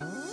Huh?